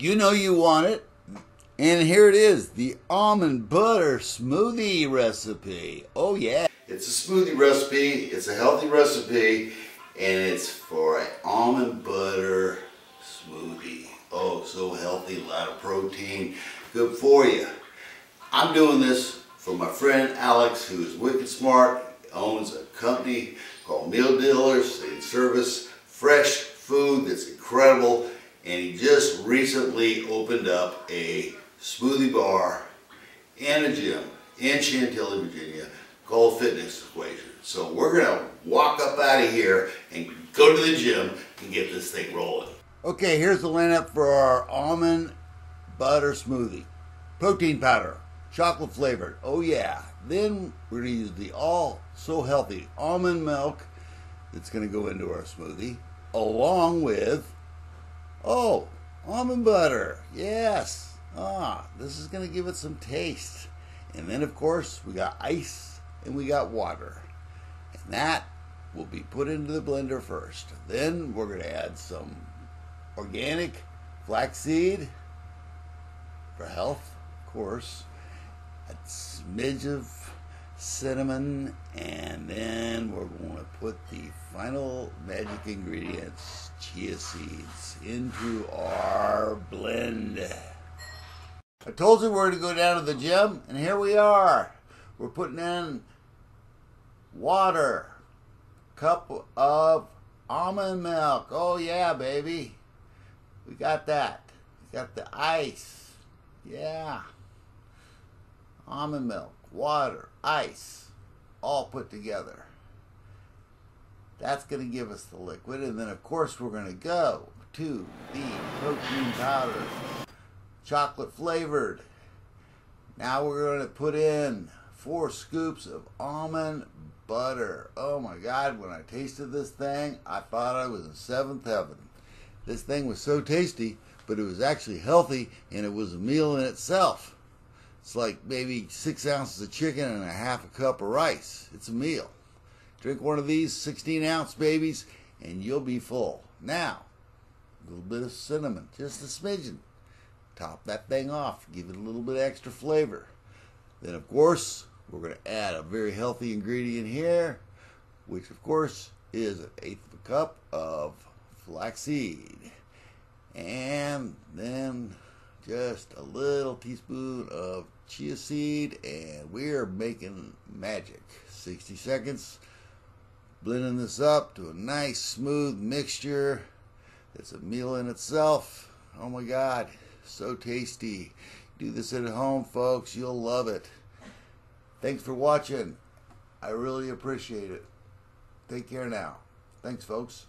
You know you want it. And here it is the almond butter smoothie recipe. Oh, yeah. It's a smoothie recipe, it's a healthy recipe, and it's for an almond butter smoothie. Oh, so healthy, a lot of protein, good for you. I'm doing this for my friend Alex, who is wicked smart, owns a company called Meal Dealers. They service fresh food that's incredible, and he just recently opened up a smoothie bar and a gym in Chantilly, Virginia called Fitness Equation. So we're gonna walk up out of here and go to the gym and get this thing rolling. Okay, here's the lineup for our almond butter smoothie. Protein powder, chocolate flavored. Oh yeah. Then we're gonna use the all so healthy almond milk that's gonna go into our smoothie, along with oh almond butter. Yes. Ah, this is gonna give it some taste. And then of course we got ice and we got water. And that will be put into the blender first. Then we're gonna add some organic flaxseed for health, of course. A smidge of cinnamon, and then we're going to put the final magic ingredients, chia seeds, into our blend. I told you we're going to go down to the gym, and here we are. We're putting in water, cup of almond milk. Oh yeah, baby. We got that. We got the ice. Yeah. Almond milk, water, ice, all put together. That's going to give us the liquid. And then, of course, we're going to go to the protein powder, chocolate flavored. Now we're going to put in four scoops of almond butter. Oh my God, when I tasted this thing, I thought I was in seventh heaven. This thing was so tasty, but it was actually healthy and it was a meal in itself. It's like maybe six ounces of chicken and a half a cup of rice. It's a meal. Drink one of these 16 ounce babies and you'll be full. Now, a little bit of cinnamon, just a smidgen. Top that thing off, give it a little bit extra flavor. Then, of course, we're going to add a very healthy ingredient here, which, of course, is an eighth of a cup of flaxseed. And then just a little teaspoon of chia seed, and we're making magic. 60 seconds, blending this up to a nice smooth mixture. It's a meal in itself. Oh my God, so tasty. Do this at home, folks. You'll love it. Thanks for watching. I really appreciate it. Take care now. Thanks, folks.